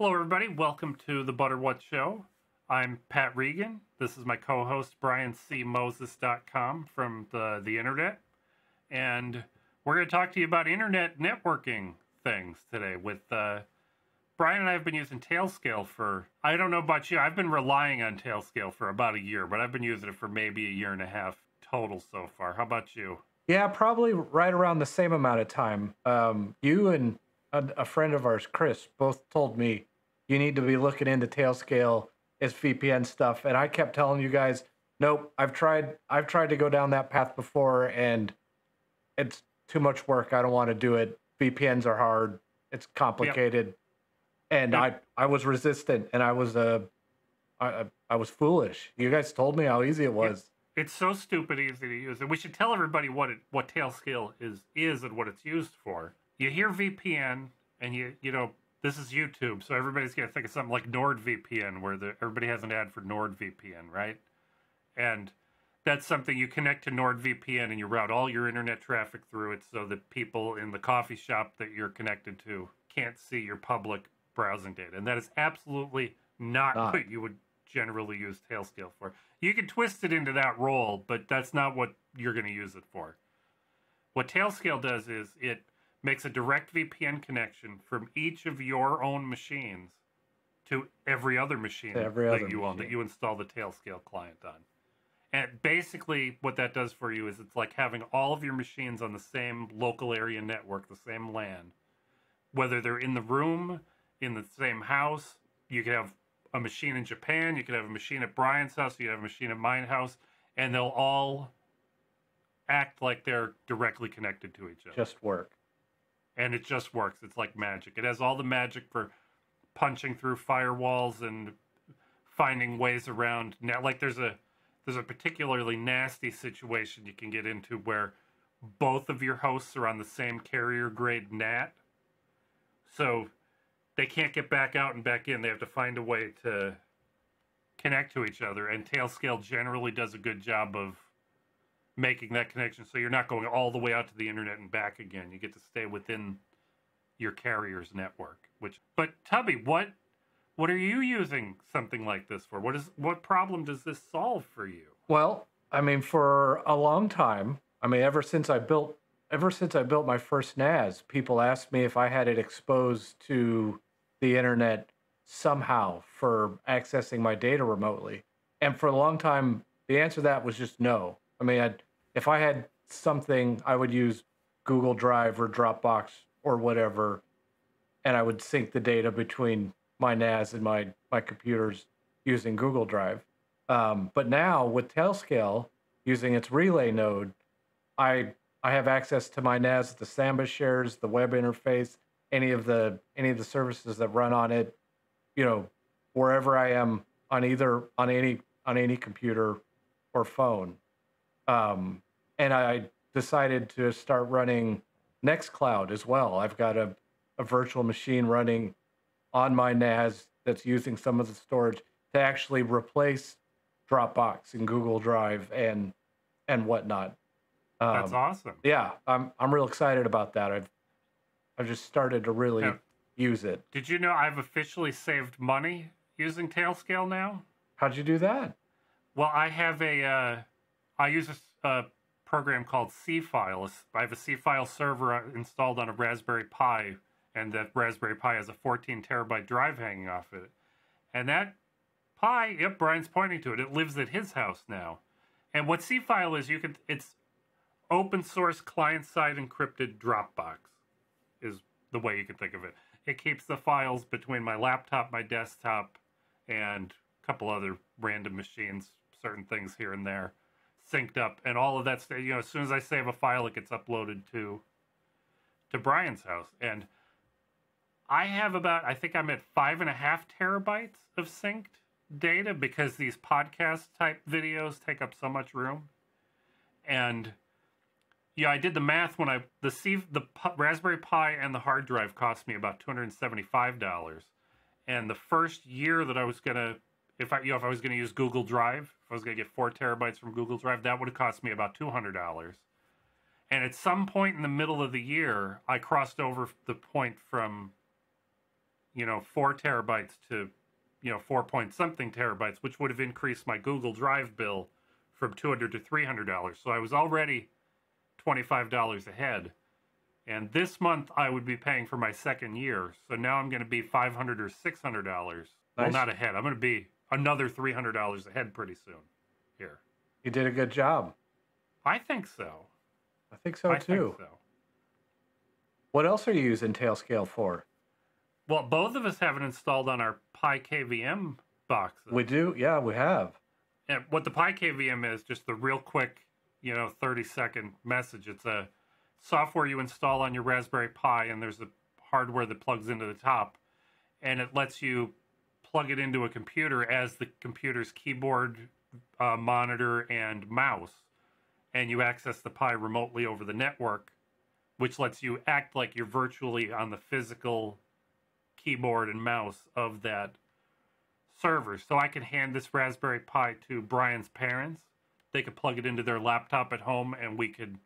Hello, everybody. Welcome to the Butterwhat Show. I'm Pat Regan. This is my co-host BrianCMoses.com from the the internet, and we're going to talk to you about internet networking things today. With uh, Brian and I have been using Tailscale for I don't know about you. I've been relying on Tailscale for about a year, but I've been using it for maybe a year and a half total so far. How about you? Yeah, probably right around the same amount of time. Um, you and a, a friend of ours, Chris, both told me you need to be looking into Tailscale as VPN stuff, and I kept telling you guys, nope. I've tried. I've tried to go down that path before, and it's too much work. I don't want to do it. VPNs are hard. It's complicated, and Yep. I I was resistant, and I was uh, I I- was foolish. You guys told me how easy it was. It's so stupid easy to use, and we should tell everybody what it what Tailscale is is and what it's used for. You hear VPN, and you you know this is YouTube, so everybody's gonna think of something like NordVPN, where the, everybody has an ad for NordVPN, right? And that's something you connect to NordVPN and you route all your internet traffic through it, so that people in the coffee shop that you're connected to can't see your public browsing data, and that is absolutely not Not. what you would generally use Tailscale for. You can twist it into that role, but that's not what you're going to use it for. What Tailscale does is it makes a direct VPN connection from each of your own machines to every other machine every that other you own that you install the Tailscale client on. And basically, what that does for you is it's like having all of your machines on the same local area network, the same LAN, whether they're in the room, in the same house. You could have a machine in Japan, you could have a machine at Brian's house, you could have a machine at mine house, and they'll all act like they're directly connected to each other. Just work. And it just works. It's like magic. It has all the magic for punching through firewalls and finding ways around now like there's a there's a particularly nasty situation you can get into where both of your hosts are on the same carrier grade NAT. So they can't get back out and back in. They have to find a way to connect to each other. And Tailscale generally does a good job of making that connection so you're not going all the way out to the internet and back again. You get to stay within your carrier's network. Which but Tubby, what what are you using something like this for? What is what problem does this solve for you? Well, I mean, for a long time, I mean, ever since I built, ever since I built my first NAS, people asked me if I had it exposed to the internet somehow for accessing my data remotely. And for a long time, the answer to that was just no. I mean, I'd, if I had something, I would use Google Drive or Dropbox or whatever, and I would sync the data between my NAS and my my computers using Google Drive. Um, but now with Tailscale using its relay node, I I have access to my NAS, the Samba shares, the web interface, any of the any of the services that run on it, you know, wherever I am on either on any on any computer or phone. Um, and I decided to start running Nextcloud as well. I've got a, a virtual machine running on my NAS that's using some of the storage to actually replace Dropbox and Google Drive and and whatnot. Um, That's awesome. Yeah, I'm I'm real excited about that. I've I've just started to really Yeah. use it. Did you know I've officially saved money using Tailscale now? How'd you do that? Well, I have a, uh, I use a program called Seafile. I have a Seafile server uh, installed on a Raspberry Pi, and that Raspberry Pi has a 14 terabyte drive hanging off of it. And that Pi, yep, Brian's pointing to it. It lives at his house now. And what Seafile is, you can, it's open source client side encrypted Dropbox, is the way you can think of it. It keeps the files between my laptop, my desktop, and a couple other random machines, certain things here and there, synced up, and all of that. sta- You know, as soon as I save a file, it gets uploaded to to Brian's house, and I have about I think I'm at five and a half terabytes of synced data because these podcast type videos take up so much room, and yeah, I did the math when I the C the Raspberry Pi and the hard drive cost me about two hundred and seventy five dollars, and the first year that I was gonna if I you know if I was gonna use Google Drive if I was gonna get four terabytes from Google Drive that would have cost me about two hundred dollars, and at some point in the middle of the year I crossed over the point from you know, four terabytes to, you know, four point something terabytes, which would have increased my Google Drive bill from two hundred to three hundred dollars. So I was already twenty five dollars ahead. And this month I would be paying for my second year. So now I'm going to be 500 or $600. Well, not ahead. I'm going to be another $300 ahead pretty soon here. You did a good job. I think so. I think so I too. think so. What else are you using Tailscale for? Well, both of us have it installed on our PiKVM boxes. We do, yeah, we have. and what the PiKVM is, just the real quick, you know, 30 second message. It's a software you install on your Raspberry Pi, and there's a hardware that plugs into the top, and it lets you plug it into a computer as the computer's keyboard, uh, monitor, and mouse, and you access the Pi remotely over the network, which lets you act like you're virtually on the physical keyboard and mouse of that server. So I can hand this Raspberry Pi to Brian's parents. They could plug it into their laptop at home and we could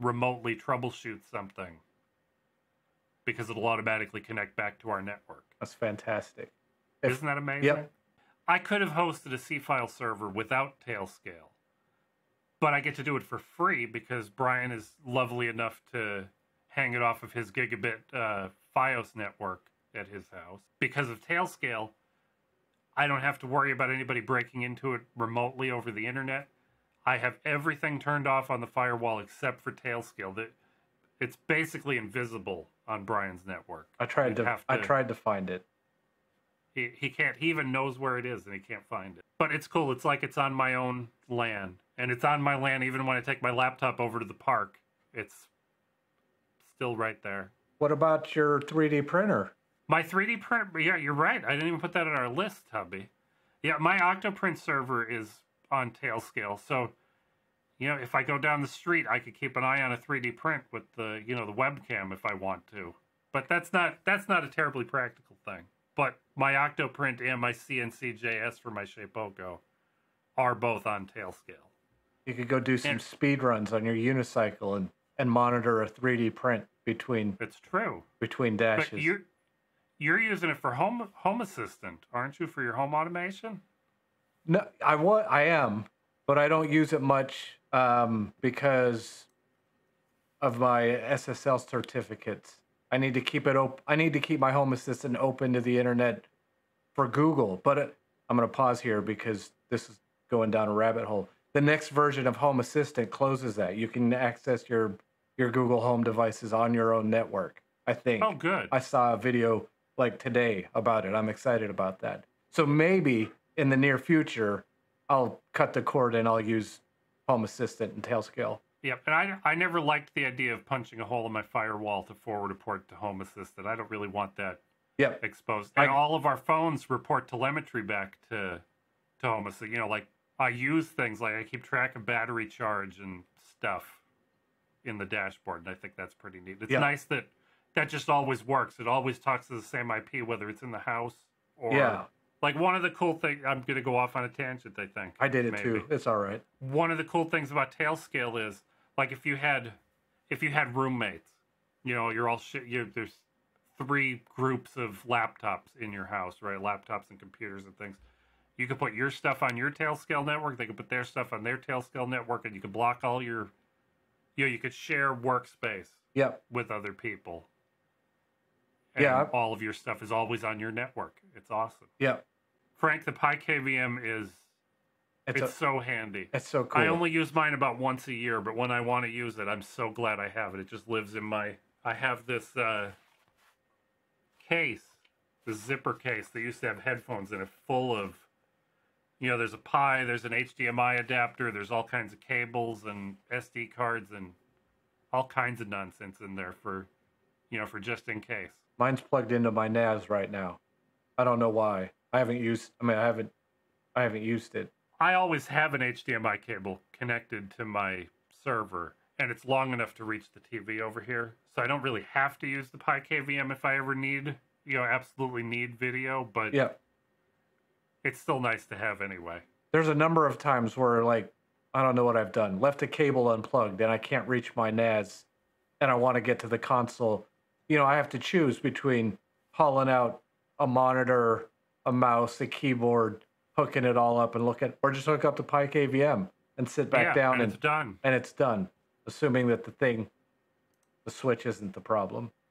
remotely troubleshoot something because it'll automatically connect back to our network. That's fantastic. If- Isn't that amazing? Yep. I could have hosted a Seafile server without Tailscale, but I get to do it for free because Brian is lovely enough to hang it off of his gigabit uh, FiOS network at his house. Because of Tailscale, I don't have to worry about anybody breaking into it remotely over the internet. I have everything turned off on the firewall except for Tailscale. That it's basically invisible on Brian's network. I tried You'd to, have I tried to find it. He, he can't he even knows where it is and he can't find it. But it's cool. It's like it's on my own land. And it's on my land even when i take my laptop over to the park. It's still right there. What about your 3D printer? my 3d printer. yeah you're right. I didn't even put that on our list hubby. Yeah my octoprint server is on tailscale. So you know if i go down the street i could keep an eye on a 3d print with the you know the webcam if i want to. But that's not that's not a terribly practical thing but my octoprint and my cncjs for my shapeoko are both on Tailscale. You could go do some And- speed runs on your unicycle and, and monitor a 3D print between it's true between but dashes. you're you're using it for home home assistant aren't you for your home automation No, I wa- I am, but I don't use it much um, because of my SSL certificates. I need to keep it open. I need to keep my Home Assistant open to the internet for Google. But it, I'm going to pause here because this is going down a rabbit hole. The next version of Home Assistant closes that. You can access your your Google Home devices on your own network. I think. oh good I saw a video like today about it. I'm excited about that. So maybe in the near future, I'll cut the cord and I'll use Home Assistant and Tailscale. Yep, and I I never liked the idea of punching a hole in my firewall to forward a port to Home Assistant. I don't really want that Yep. exposed. I- And all of our phones report telemetry back to to Home Assistant. You know, like I use things like I keep track of battery charge and stuff in the dashboard, and I think that's pretty neat. It's Yeah. nice that that just always works. It always talks to the same IP, whether it's in the house or Yeah. Like one of the cool things, I'm going to go off on a tangent. I think I did it maybe too. It's all right. one of the cool things about Tailscale is like if you had if you had roommates, you know, you're all shit. You there's three groups of laptops in your house, right? Laptops and computers and things. You could put your stuff on your Tailscale network. They could put their stuff on their Tailscale network, and you could block all your. You know, you could share workspace Yep. with other people. And Yeah. all of your stuff is always on your network. It's awesome. Yep. Frank, the PiKVM is It's, it's a, so handy. it's so cool. I only use mine about once a year, but when I want to use it, I'm so glad I have it. It just lives in my. I have this uh, case, the zipper case that used to have headphones in it, full of. You know, there's a Pi, there's an HDMI adapter, there's all kinds of cables and SD cards and all kinds of nonsense in there for, you know, for just in case. Mine's plugged into my NAS right now. I don't know why. I haven't used. I mean, I haven't. I haven't used it. I always have an HDMI cable connected to my server, and it's long enough to reach the TV over here. So I don't really have to use the PiKVM if I ever need, you know, absolutely need video, but yeah. it's still nice to have anyway. There's a number of times where like I don't know what I've done. Left a cable unplugged and I can't reach my NAS and I want to get to the console. You know, I have to choose between hauling out a monitor, a mouse, a keyboard, hooking it all up and look at, or just hook up the PiKVM and sit back yeah, down and and it's done. and it's done. Assuming that the thing, the switch isn't the problem.